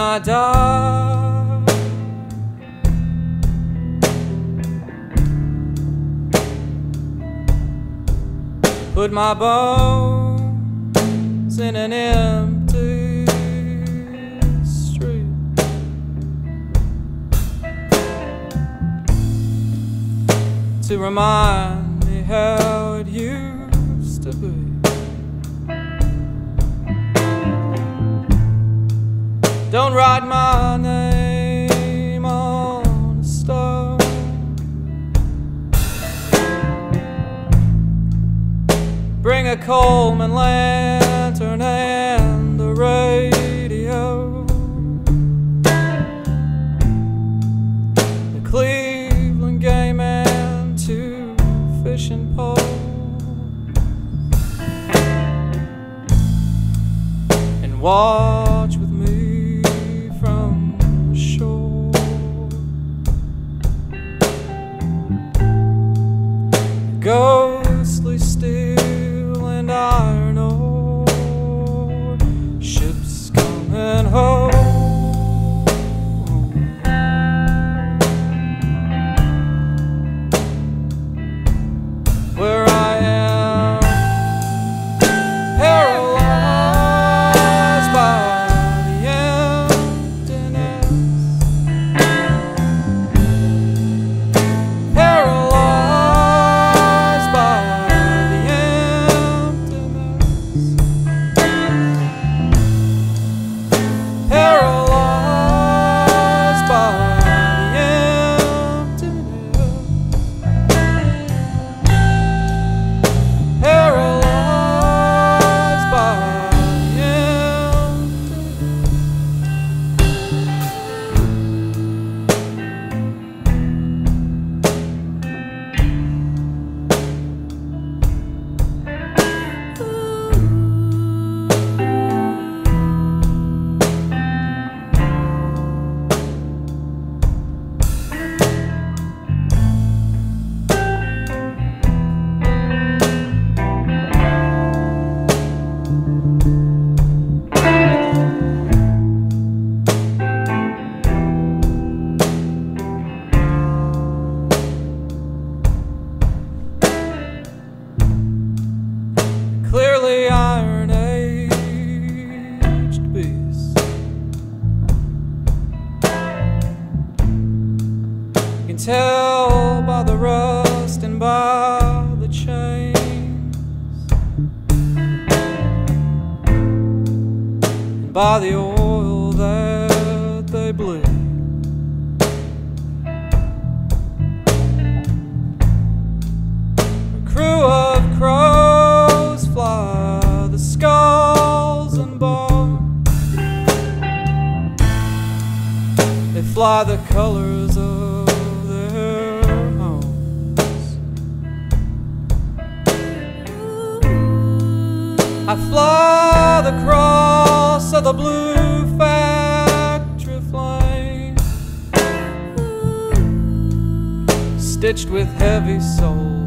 I die. Put my bones in an empty street. To remind me how it used to be. Don't write my name on a stone. Bring a Coleman lantern and a radio. The Cleveland game and two fishing poles. And watch tell by the rust and by the chains. And by the oil that they bleed. A crew of crows fly the skulls and bones. They fly the colors of I fly the cross of the blue factory flame. Stitched with heavy soul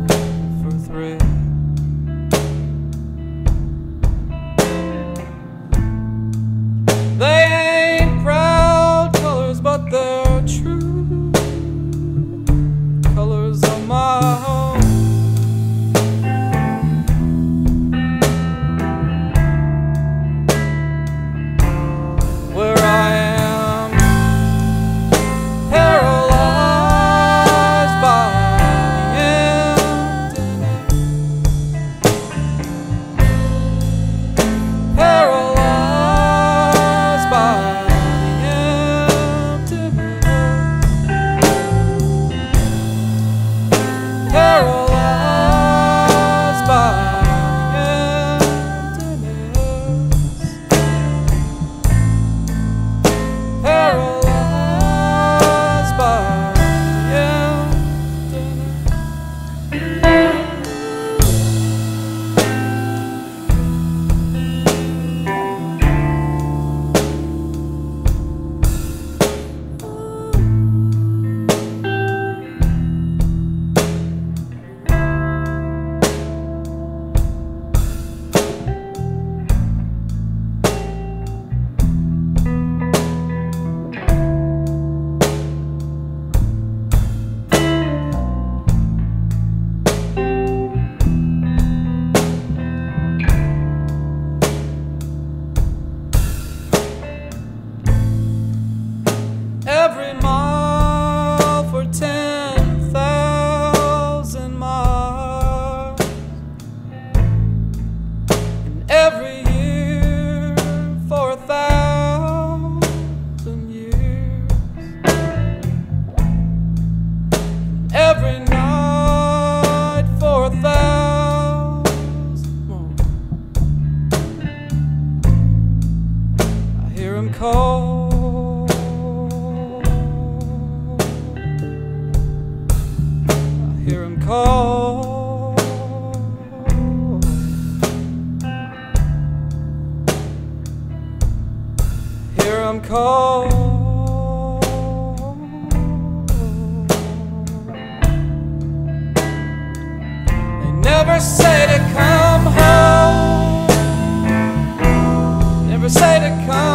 hear him call. I hear him call. Hear him call. They never say to come home. Never say to come.